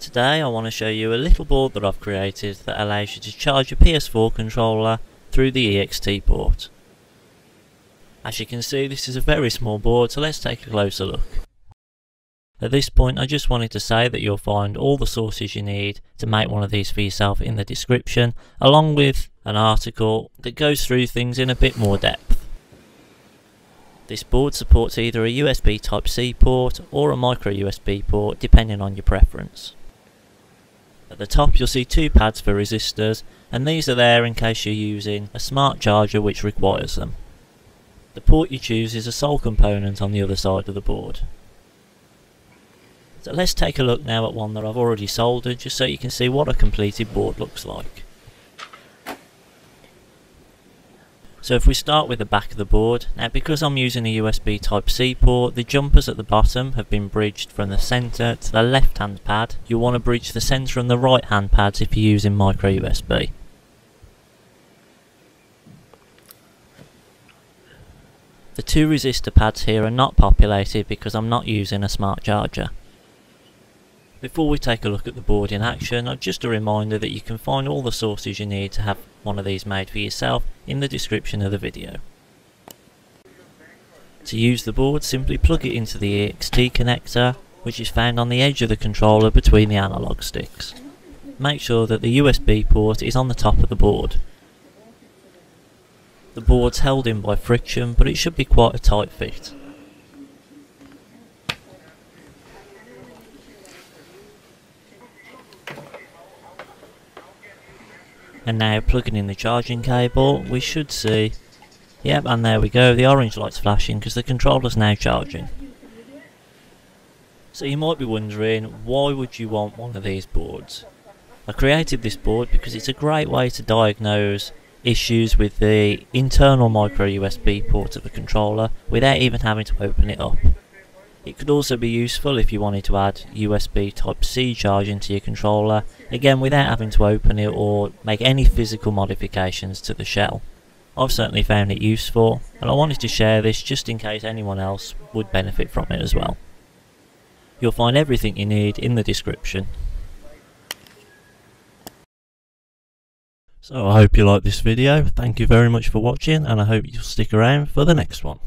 Today I want to show you a little board that I've created that allows you to charge your PS4 controller through the EXT port. As you can see this is a very small board so let's take a closer look. At this point I just wanted to say that you'll find all the sources you need to make one of these for yourself in the description along with an article that goes through things in a bit more depth. This board supports either a USB Type-C port or a micro USB port depending on your preference. At the top you'll see two pads for resistors and these are there in case you're using a smart charger which requires them. The port you choose is a sole component on the other side of the board. So let's take a look now at one that I've already soldered just so you can see what a completed board looks like. So if we start with the back of the board, now because I'm using a USB Type-C port, the jumpers at the bottom have been bridged from the centre to the left hand pad. You'll want to bridge the centre and the right hand pads if you're using micro USB. The two resistor pads here are not populated because I'm not using a smart charger. Before we take a look at the board in action, I just a reminder that you can find all the sources you need to have one of these made for yourself in the description of the video. To use the board, simply plug it into the EXT connector, which is found on the edge of the controller between the analog sticks. Make sure that the USB port is on the top of the board. The board's held in by friction, but it should be quite a tight fit. And now plugging in the charging cable we should see. Yep and there we go the orange light's flashing because the controller's now charging. So you might be wondering why would you want one of these boards? I created this board because it's a great way to diagnose issues with the internal micro USB port of the controller without even having to open it up it could also be useful if you wanted to add USB Type-C charging to your controller, again without having to open it or make any physical modifications to the shell. I've certainly found it useful, and I wanted to share this just in case anyone else would benefit from it as well. You'll find everything you need in the description. So I hope you liked this video, thank you very much for watching and I hope you'll stick around for the next one.